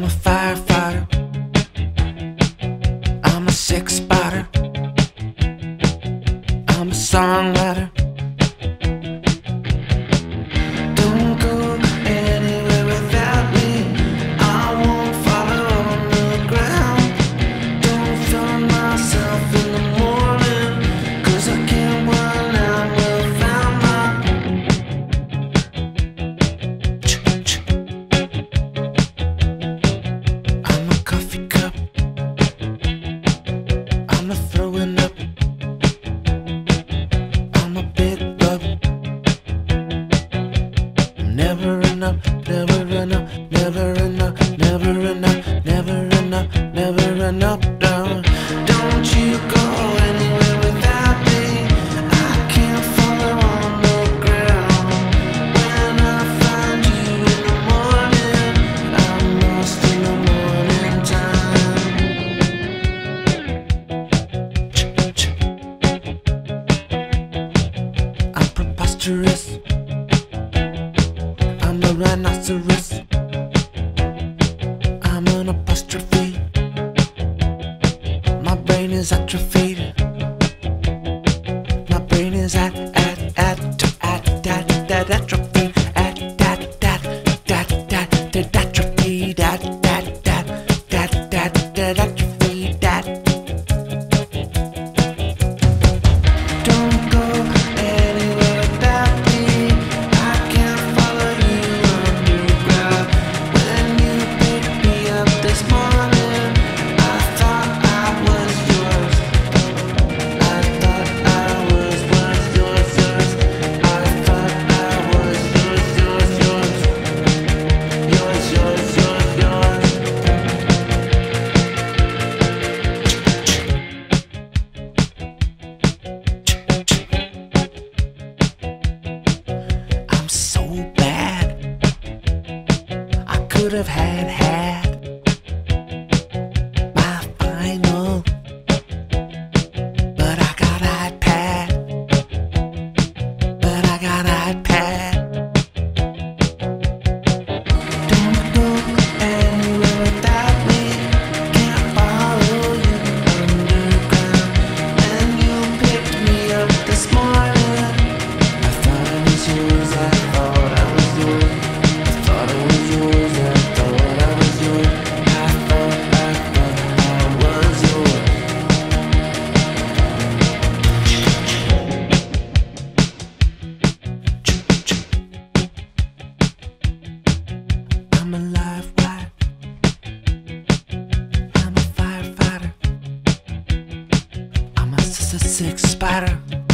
I'm a firefighter. I'm a sex spotter. I'm a songwriter. Don't you go anywhere without me. I can't follow on the ground. When I find you in the morning, I'm lost in the morning time. I'm preposterous. I'm a rhinoceros. Is atrophied. Got a sick spider.